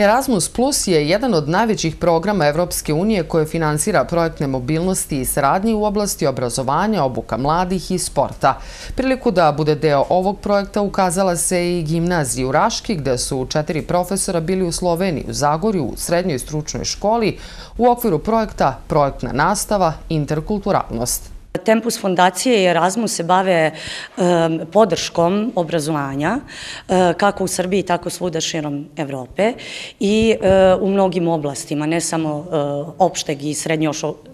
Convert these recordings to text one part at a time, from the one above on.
Erasmus Plus je jedan od najvećih programa Evropske unije koje finansira projektne mobilnosti i saradnje u oblasti obrazovanja, obuka mladih i sporta. Priliku da bude deo ovog projekta ukazala se i gimnaziji u Raški, gde su četiri profesora bili u Sloveniji, u Zagorju, u srednjoj stručnoj školi, u okviru projekta Projektna nastava, interkulturalnost. Tempus fondacije i Erasmus se bave podrškom obrazovanja, e, kako u Srbiji, tako svuda širom Evrope i e, u mnogim oblastima, ne samo e, opšteg i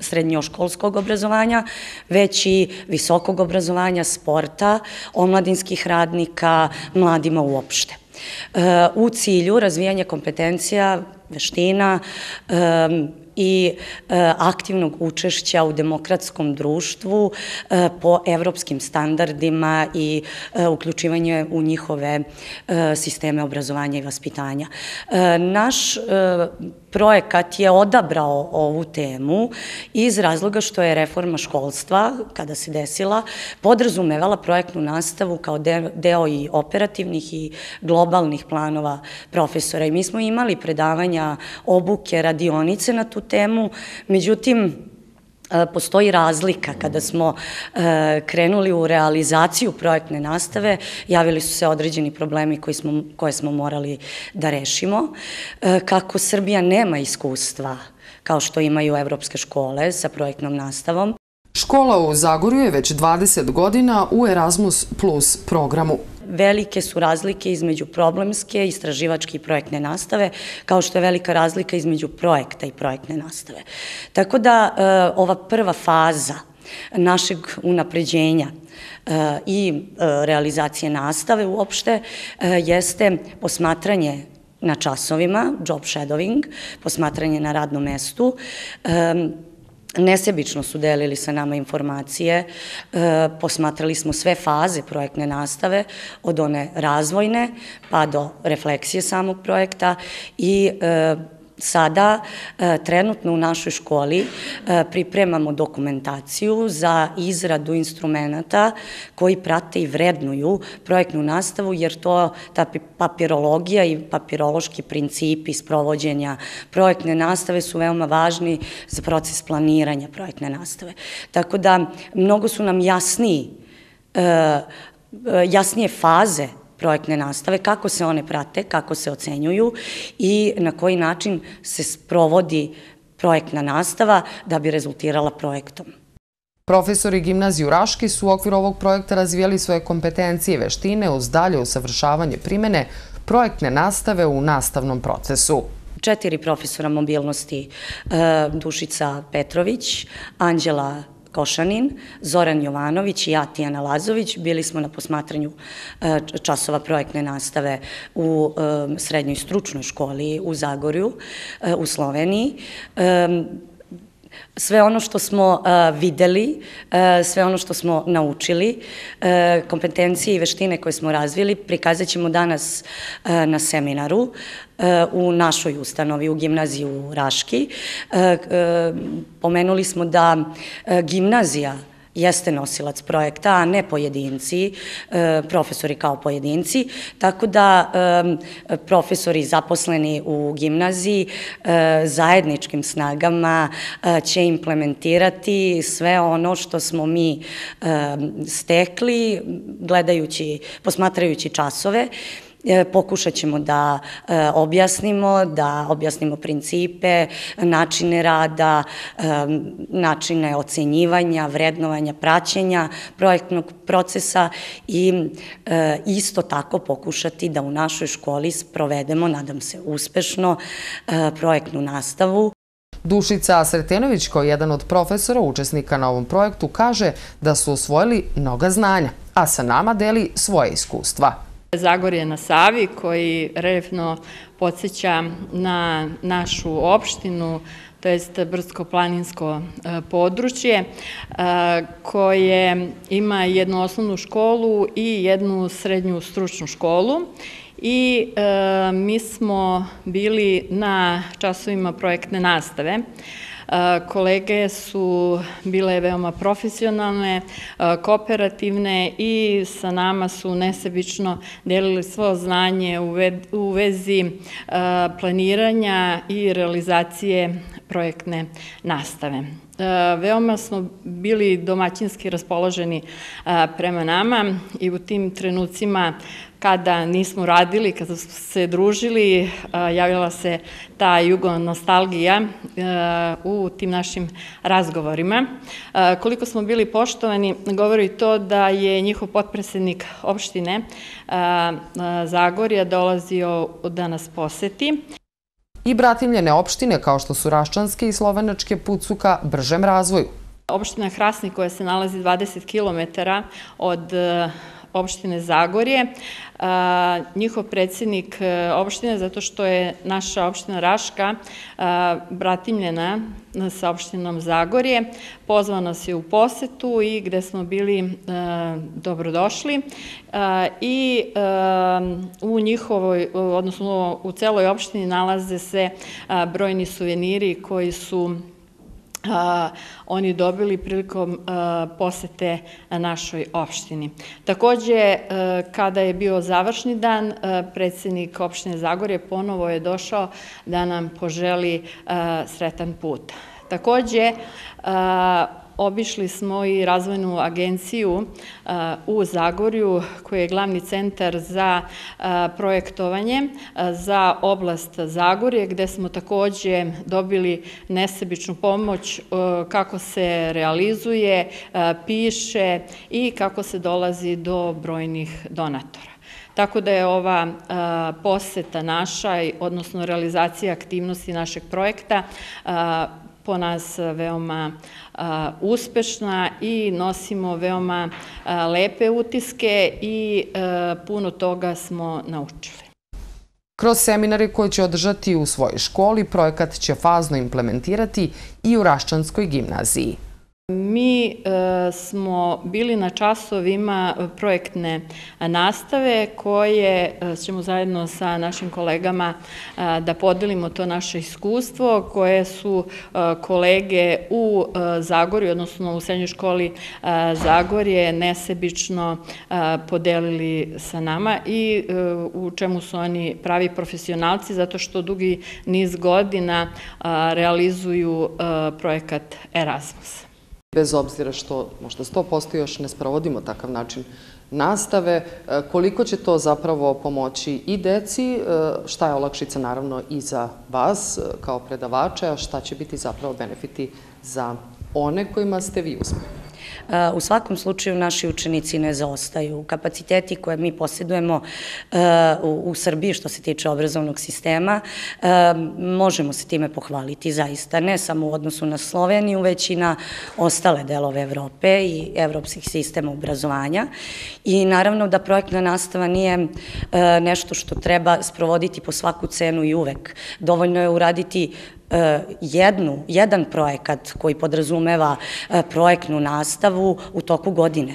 srednjoškolskog obrazovanja, već i visokog obrazovanja, sporta, omladinskih radnika, mladima uopšte. U cilju razvijanja kompetencija, veština, i e, aktivnog učešća u demokratskom društvu e, po evropskim standardima i e, uključivanje u njihove sisteme obrazovanja i vaspitanja. Naš projekat je odabrao ovu temu iz razloga što je reforma školstva, kada se desila, podrazumevala projektnu nastavu kao deo i operativnih i globalnih planova profesora. I mi smo imali predavanja, obuke, radionice na tu temu, međutim, postoji razlika kada smo e, krenuli u realizaciju projektne nastave, javili su se određeni problemi koji smo, koje smo morali da rešimo. E, kako Srbija nema iskustva kao što imaju evropske škole sa projektnom nastavom. Škola u Zagorju je već 20 godina u Erasmus Plus programu velike su razlike između problemske, istraživačke i projektne nastave, kao što je velika razlika između projekta i projektne nastave. Tako da e, ova prva faza našeg unapređenja e, i e, realizacije nastave uopšte jeste posmatranje na časovima, job shadowing, posmatranje na radnom mestu, Nesebično su delili sa nama informacije, e, posmatrali smo sve faze projektne nastave, od one razvojne pa do refleksije samog projekta i e, Sada, e, trenutno u našoj školi, e, pripremamo dokumentaciju za izradu instrumenta koji prate i vrednuju projektnu nastavu, jer to, ta papirologija i papirološki principi sprovođenja projektne nastave su veoma važni za proces planiranja projektne nastave. Tako da, mnogo su nam jasniji, e, jasnije faze projektne nastave, kako se one prate, kako se ocenjuju i na koji način se sprovodi projektna nastava da bi rezultirala projektom. Profesori gimnaziju Raški su u okviru ovog projekta razvijali svoje kompetencije i veštine uz dalje usavršavanje primene projektne nastave u nastavnom procesu četiri profesora mobilnosti, e, Dušica Petrović, Anđela Košanin, Zoran Jovanović i ja, Tijana Lazović. Bili smo na posmatranju e, časova projektne nastave u e, srednjoj stručnoj školi u Zagorju, e, u Sloveniji sve ono što smo videli, sve ono što smo naučili, kompetencije i veštine koje smo razvili, prikazat ćemo danas na seminaru u našoj ustanovi, u gimnaziji u Raški. Pomenuli smo da gimnazija jeste nosilac projekta, a ne pojedinci, e, profesori kao pojedinci, tako da profesori zaposleni u gimnaziji e, zajedničkim snagama e, će implementirati sve ono što smo mi stekli, gledajući, posmatrajući časove, E, pokušat ćemo da e, objasnimo, da objasnimo principe, načine rada, e, načine ocenjivanja, vrednovanja, praćenja projektnog procesa i isto tako pokušati da u našoj školi sprovedemo, nadam se uspešno, projektnu nastavu. Dušica Sretenović, kao jedan od profesora učesnika na ovom projektu, kaže da su osvojili mnoga znanja, a sa nama deli svoje iskustva. Zagorje na Savi koji reljefno podsjeća na našu opštinu, to jest brdsko-planinsko e, područje, e, koje ima jednu osnovnu školu i jednu srednju stručnu školu i e, mi smo bili na časovima projektne nastave. Kolege su bile veoma profesionalne, kooperativne i sa nama su nesebično delili svo znanje u vezi planiranja i realizacije projektne nastave. Veoma smo bili domaćinski raspoloženi prema nama i u tim trenucima kada nismo radili, kada smo se družili, javila se ta jugo nostalgija u tim našim razgovorima. Koliko smo bili poštovani, govori to da je njihov potpredsednik opštine Zagorja dolazio da nas poseti i bratimljene opštine kao što su Raščanske i Slovenačke put su ka bržem razvoju. Opština Hrasni koja se nalazi 20 km od opštine Zagorje. Njihov predsednik e, opštine, zato što je naša opština Raška bratimljena sa opštinom Zagorje, pozvao nas je u posetu i gde smo bili e, dobrodošli i e, u njihovoj, odnosno u celoj opštini nalaze se brojni suveniri koji su oni dobili prilikom posete našoj opštini. Takođe, kada je bio završni dan, predsednik opštine Zagorje ponovo je došao da nam poželi sretan put. Takođe, Obišli smo i razvojnu agenciju u Zagorju, koji je glavni centar za projektovanje za oblast Zagorje, gde smo takođe dobili nesebičnu pomoć kako se realizuje, piše i kako se dolazi do brojnih donatora. Tako da je ova poseta naša, odnosno realizacija aktivnosti našeg projekta, po nas veoma uspešna i nosimo veoma lepe utiske i puno toga smo naučili. Kroz seminare koje će održati u svojoj školi, projekat će fazno implementirati i u Raščanskoj gimnaziji. Mi e, smo bili na časovima projektne nastave koje e, ćemo zajedno sa našim kolegama e, da podelimo to naše iskustvo koje su kolege u Zagorju, odnosno u srednjoj školi Zagorje nesebično podelili sa nama i u čemu su oni pravi profesionalci zato što dugi niz godina realizuju projekat Erasmus bez obzira što možda 100% još ne sprovodimo takav način nastave, e, koliko će to zapravo pomoći i deci, e, šta je olakšica naravno i za vas e, kao predavače, a šta će biti zapravo benefiti za one kojima ste vi uspeli? U svakom slučaju naši učenici ne zaostaju. Kapaciteti koje mi posjedujemo e, u Srbiji što se tiče obrazovnog sistema, e, možemo se time pohvaliti zaista, ne samo u odnosu na Sloveniju, već i na ostale delove Evrope i evropskih sistema obrazovanja. I naravno da projektna nastava nije e, nešto što treba sprovoditi po svaku cenu i uvek. Dovoljno je uraditi jednu, jedan projekat koji podrazumeva e, projektnu nastavu u toku godine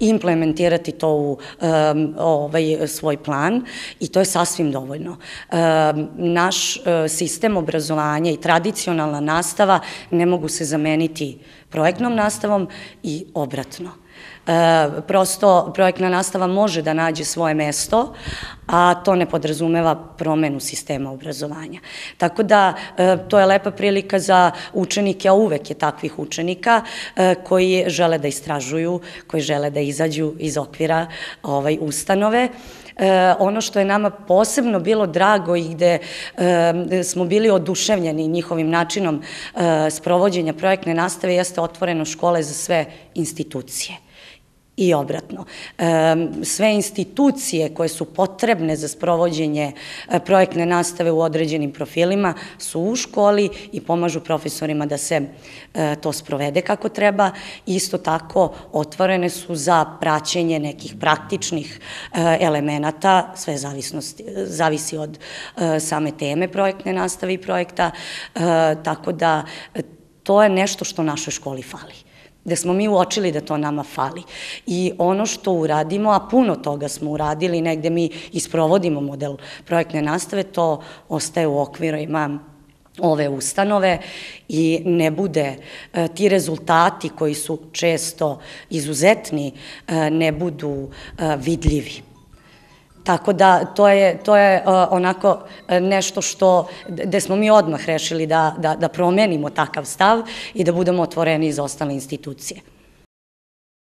implementirati to u um, ovaj svoj plan i to je sasvim dovoljno. Um, naš uh, sistem obrazovanja i tradicionalna nastava ne mogu se zameniti projektnom nastavom i obratno. E, prosto projektna nastava može da nađe svoje mesto, a to ne podrazumeva promenu sistema obrazovanja. Tako da e, to je lepa prilika za učenike, a uvek je takvih učenika e, koji žele da istražuju, koji žele da izađu iz okvira ovaj, ustanove. E, ono što je nama posebno bilo drago i gde e, smo bili oduševljeni njihovim načinom e, sprovođenja projektne nastave jeste otvoreno škole za sve institucije i obratno. Sve institucije koje su potrebne za sprovođenje e, projektne nastave u određenim profilima su u školi i pomažu profesorima da se e, to sprovede kako treba. Isto tako otvorene su za praćenje nekih praktičnih e, elemenata, sve zavisi od same teme projektne nastave i projekta, tako da to je nešto što našoj školi fali gde smo mi uočili da to nama fali. I ono što uradimo, a puno toga smo uradili, negde mi isprovodimo model projektne nastave, to ostaje u okvirima ove ustanove i ne bude e, ti rezultati koji su često izuzetni e, ne budu e, vidljivi. Tako da to je, to je onako nešto što, gde smo mi odmah rešili da, da, da promenimo takav stav i da budemo otvoreni za ostale institucije.